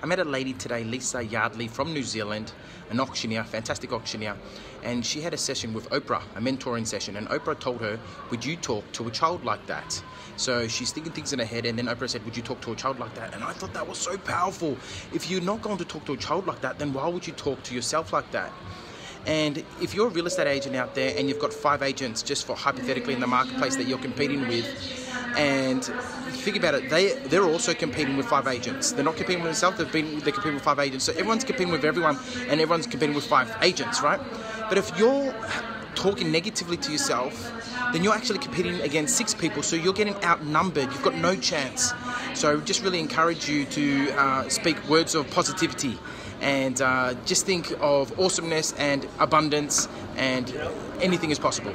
I met a lady today, Lisa Yardley from New Zealand, an auctioneer, fantastic auctioneer, and she had a session with Oprah, a mentoring session, and Oprah told her, Would you talk to a child like that? So she's thinking things in her head, and then Oprah said, Would you talk to a child like that? And I thought that was so powerful. If you're not going to talk to a child like that, then why would you talk to yourself like that? And if you're a real estate agent out there and you've got five agents just for hypothetically in the marketplace that you're competing with, and think about it, they they're also competing with five agents. They're not competing with themselves. They've been they're competing with five agents. So everyone's competing with everyone, and everyone's competing with five agents, right? But if you're talking negatively to yourself, then you're actually competing against six people. So you're getting outnumbered. You've got no chance. So just really encourage you to uh, speak words of positivity and uh, just think of awesomeness and abundance and anything is possible.